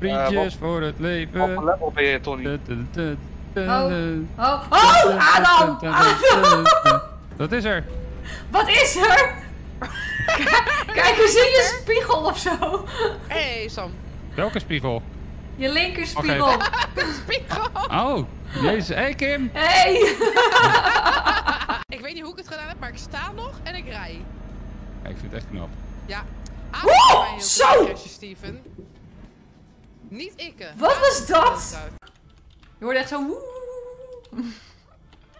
Vriendjes voor het leven. Op een level ben je, Tony. Oh, oh, oh, Adam! Adam! Wat is er? Wat is er? Kijk eens in je spiegel of zo. Hé, hey, Sam. Welke spiegel? Je linkerspiegel. Spiegel. Oh, jezus. Hé hey, Kim. Hey! ik weet niet hoe ik het gedaan heb, maar ik sta nog en ik rij. Ja, ik vind het echt knap. Ja. Oh, zo! Steven. Niet ik. Wat was dat? Je hoorde echt zo woe.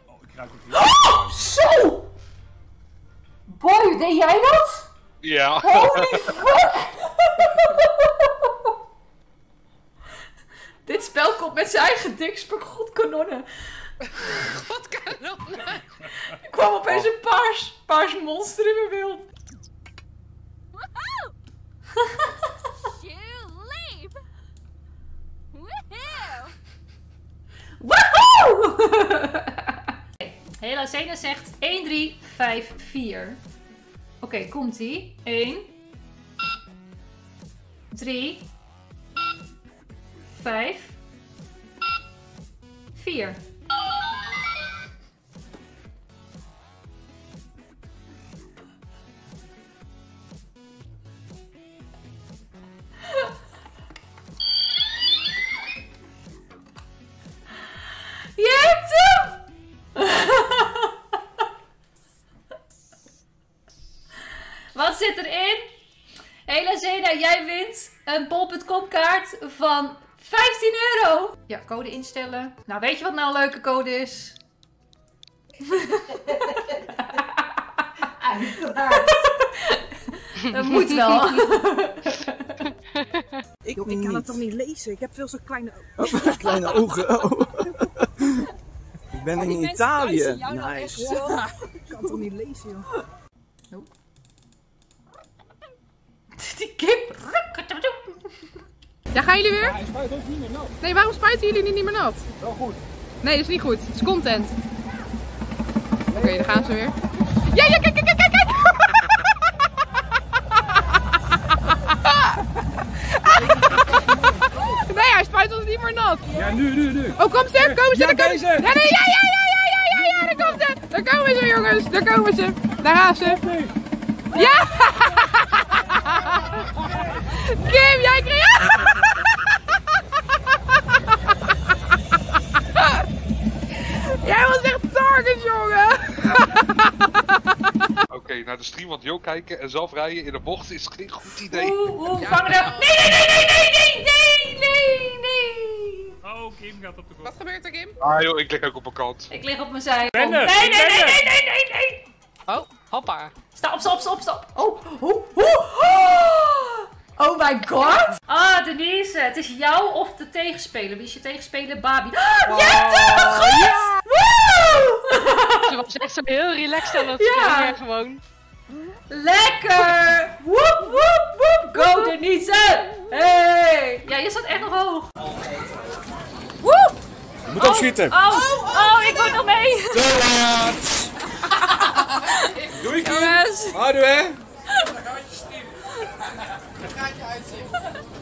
Oh, ik ruik het Oh, zo! Boy, deed jij dat? Ja. Holy fuck! Dit spel komt met zijn eigen dikspuk goed kanonnen. Wat kanonnen? Er kwam opeens een paars, paars monster in mijn beeld. Hela Zena zegt 1, 3, 5, 4. Oké, komt ie. 1, 3, 5, 4. Zit erin? Hela Zena, jij wint een bol.com kaart van 15 euro. Ja, code instellen. Nou, weet je wat nou een leuke code is? Dat moet wel. Ik, ik kan het toch niet lezen? Ik heb veel zo kleine Kleine ogen. Oh. Ik ben in Italië. Nice. Ik kan het toch niet lezen, joh. Ja, gaan jullie weer? Hij spuit ook niet meer nat. Nee, waarom spuiten jullie niet, niet meer nat? Wel goed. Nee, dat is niet goed. Het is content. Oké, daar gaan ze weer. Ja, ja, kijk, kijk, kijk, kijk! kijk. Nee, hij spuit ons niet meer nat. Ja, nu, nu, nu. Oh, kom ze, komen ze. Ja, daar. Ja, nee, ja, ja, ja, ja, ja, ja, ja, daar komt ze. Daar komen ze, jongens. Daar komen ze. Daar gaan ze. Ja! Kim, jij kreeg... Jij was echt target, jongen. Oké, naar de stream van Jo kijken en zelf rijden in de bocht is geen goed idee. Oeh, oeh, vang er. Nee, nee, nee, nee, nee, nee, nee, nee. Oh, Kim gaat op de Wat gebeurt er, Kim? Ah joh, ik lig ook op een kant. Ik lig op mijn zij. Nee, nee, nee, nee, nee, nee, nee. Oh, hoppa. Stop, stop, stop, stop. Oh, oh, oh. Oh my god. Ah, Denise, het is jou of de tegenspeler. Wie is je tegenspeler? Babi. Ah, Jette, wat goed! Woe! Ze was echt zo heel relaxed aan het Ja. spelen gewoon. Lekker! Woep, woep, woep! Go, Denise! Hey! Ja, je staat echt nog hoog. Woep! Je moet opschieten. Oh, oh, ik word nog mee. Te laat. Doei, Kim. Jongens. Houdoe, hè.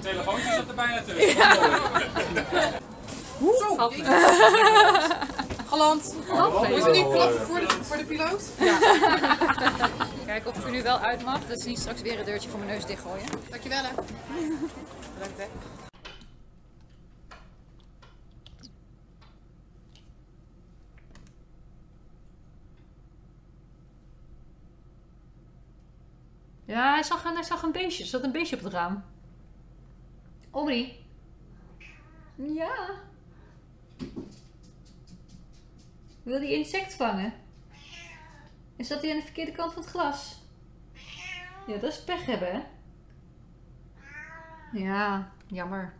telefoontje zat er bijna tussen. Galant. Is er nu klappen voor de, voor de piloot? Kijken of ik er nu wel uit mag. Dat is niet straks weer een deurtje voor mijn neus dichtgooien. Dankjewel, hè. Bedankt, hè. Ja, hij zag, een, hij zag een beestje. Er zat een beestje op het raam. Omri. Ja. Wil die insect vangen? En zat hij aan de verkeerde kant van het glas? Ja, dat is pech hebben, hè? Ja, jammer.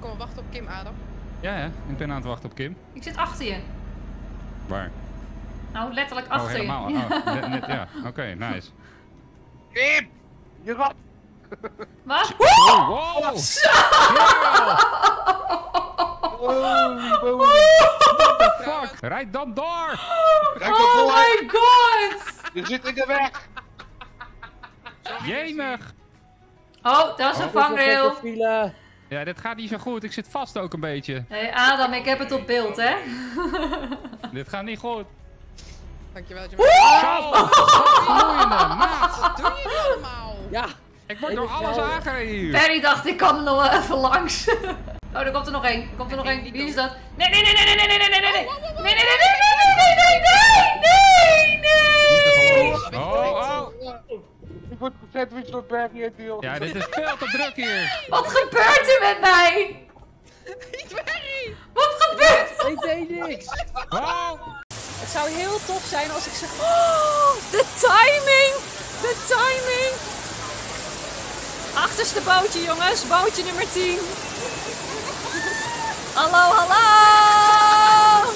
Kom, we wachten op Kim, Adam. Ja, ja, ik ben aan het wachten op Kim. Ik zit achter je. Waar? Nou, letterlijk Oh, achter helemaal. je. Oh, net, net, ja, oké, nice. Kim! Je rat! Wat? Oh, wow! Fuck, rijd dan door! Kijk Oh my god! Je zit in de weg! Jemig! Oh, dat is een vangrail. Ja, dit gaat niet zo goed. Ik zit vast ook een beetje. Hé hey Adam, ik heb het op beeld, hè? Dit gaat niet goed. Dankjewel, Zo, Jamal. dat is zo vermoeiende, maat. Wat doe je allemaal? Ja, Ik word door alles aangereden hier. Perry dacht, ik kan er nog wel even langs. Oh, er komt er nog één. Er komt er nog één. Wie is dat? Nee, nee, nee, nee, nee, nee, nee, nee, nee, nee. Nee, nee, nee, nee, nee, nee, nee, nee, nee, nee. Oh, oh. Ik word gesandwiched door Barry en Dion. Ja, dit is veel te druk hier. Wat gebeurt er met mij? Niet Barry! Wat gebeurt er? ik deed niks. Oh, Het zou heel tof zijn als ik zeg... Oh, de timing! De timing! Achterste bootje, jongens. Bootje nummer 10. Hallo, hallo!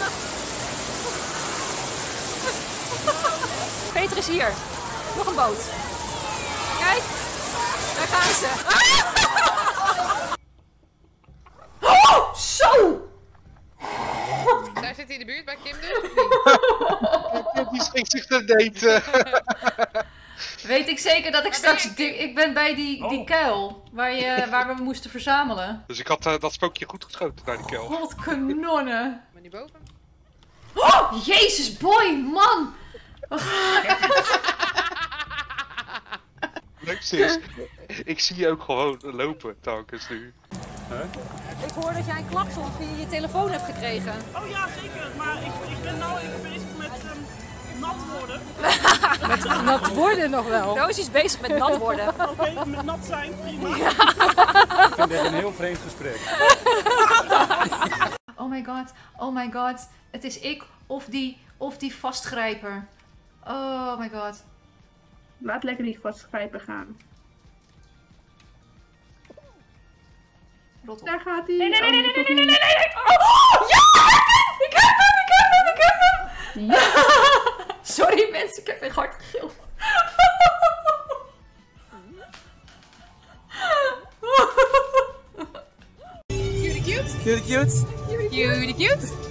Peter is hier. Nog een boot. Kijk, daar gaan ze. Oh, zo! Daar zit hij in de buurt bij Kim dus? Die schikt zich te daten. Weet ik zeker dat ik straks... Ik ben bij die, die kuil waar, je, waar we moesten verzamelen. Dus ik had eh, dat spookje goed geschoten naar die kel. Wat kanonnen. Maar niet boven? Oh, jezus, boy, man. Leukste is, ik zie je ook gewoon lopen telkens nu. Ik hoor dat jij een klapson via je telefoon hebt gekregen. Oh ja, zeker. Maar ik, ik ben nou even bezig Nat worden nog wel. Roos is bezig met nat worden. Oké, met nat zijn, prima. Ik vind dit een heel vreemd gesprek. Oh my god, oh my god. Het is ik of die, of die vastgrijper. Oh my god. Laat lekker die vastgrijpen gaan. Rot op. Daar gaat hij. Nee, nee, nee, Oh, nee, nee, nee, nee, nee, nee, nee. Oh, ja! Ik heb hem, ik heb hem, ik heb hem! Sorry mensen, ik heb echt hard gegild. Cutie cute? Cute, cute. Cutie cute?